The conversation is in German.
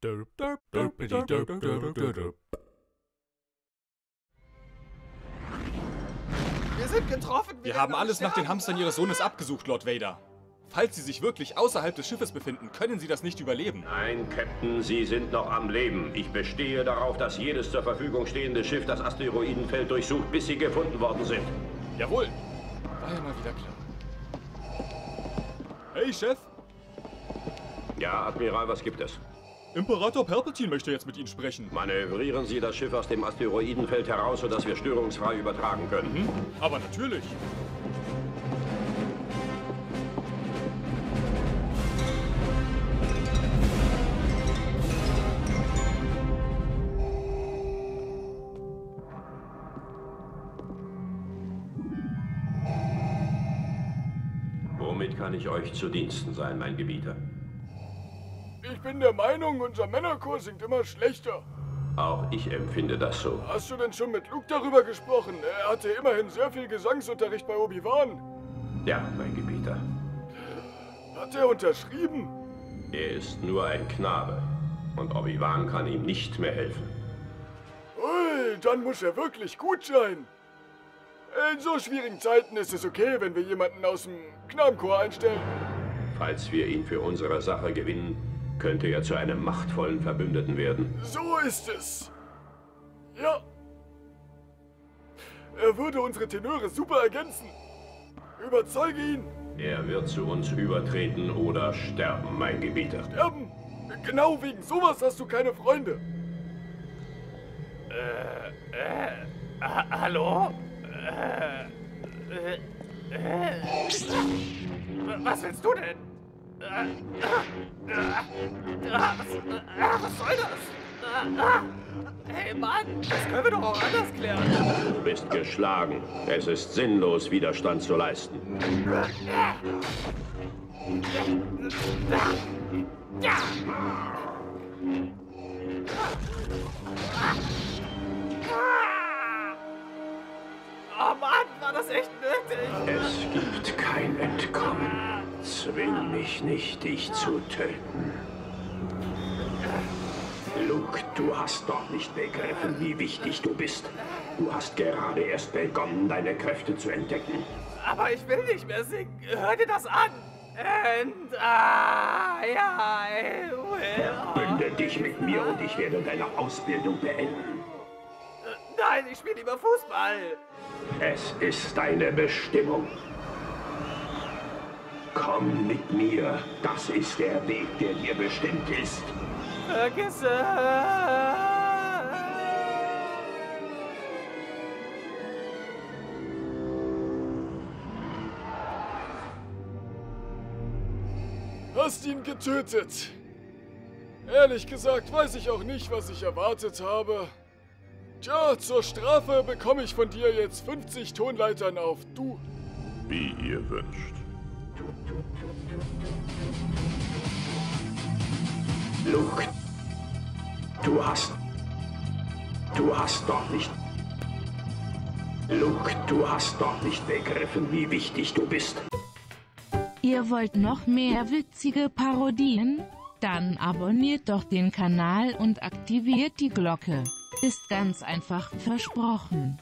Derp, derp, derpidi, derp, derp, derp. Wir sind getroffen. Wir haben alles nach den Hamstern Ihres Sohnes abgesucht, Lord Vader. Falls Sie sich wirklich außerhalb des Schiffes befinden, können Sie das nicht überleben. Nein, Captain, Sie sind noch am Leben. Ich bestehe darauf, dass jedes zur Verfügung stehende Schiff das Asteroidenfeld durchsucht, bis sie gefunden worden sind. Jawohl. War ja mal wieder klar. Hey, Chef. Ja, Admiral, was gibt es? Imperator Palpatine möchte jetzt mit Ihnen sprechen. Manövrieren Sie das Schiff aus dem Asteroidenfeld heraus, sodass wir störungsfrei übertragen können. Hm? Aber natürlich. Womit kann ich euch zu Diensten sein, mein Gebieter? Ich bin der Meinung, unser Männerchor singt immer schlechter. Auch ich empfinde das so. Hast du denn schon mit Luke darüber gesprochen? Er hatte immerhin sehr viel Gesangsunterricht bei Obi-Wan. Ja, mein Gebieter. Hat er unterschrieben? Er ist nur ein Knabe. Und Obi-Wan kann ihm nicht mehr helfen. Ui, dann muss er wirklich gut sein. In so schwierigen Zeiten ist es okay, wenn wir jemanden aus dem Knabenchor einstellen. Falls wir ihn für unsere Sache gewinnen, könnte er zu einem machtvollen Verbündeten werden. So ist es. Ja. Er würde unsere Tenöre super ergänzen. Überzeuge ihn. Er wird zu uns übertreten oder sterben, mein Gebieter. Sterben? Genau wegen sowas hast du keine Freunde. Äh, äh, ha hallo? Äh, äh, was, was soll das? Hey Mann, das können wir doch auch anders klären. Du bist geschlagen. Es ist sinnlos, Widerstand zu leisten. Ja. Oh Mann, war das echt nötig? Es gibt kein Entkommen. Zwing mich nicht, dich zu töten. Du hast doch nicht begriffen, wie wichtig du bist. Du hast gerade erst begonnen, deine Kräfte zu entdecken. Aber ich will nicht mehr singen. Hör dir das an. And I, I will. Verbünde dich mit mir und ich werde deine Ausbildung beenden. Nein, ich spiele lieber Fußball. Es ist deine Bestimmung. Komm mit mir. Das ist der Weg, der dir bestimmt ist. Vergiss es. Hast ihn getötet. Ehrlich gesagt weiß ich auch nicht, was ich erwartet habe. Tja, zur Strafe bekomme ich von dir jetzt 50 Tonleitern auf Du. Wie ihr wünscht. Luke, du hast... Du hast doch nicht... Luke, du hast doch nicht begriffen, wie wichtig du bist. Ihr wollt noch mehr witzige Parodien? Dann abonniert doch den Kanal und aktiviert die Glocke. Ist ganz einfach versprochen.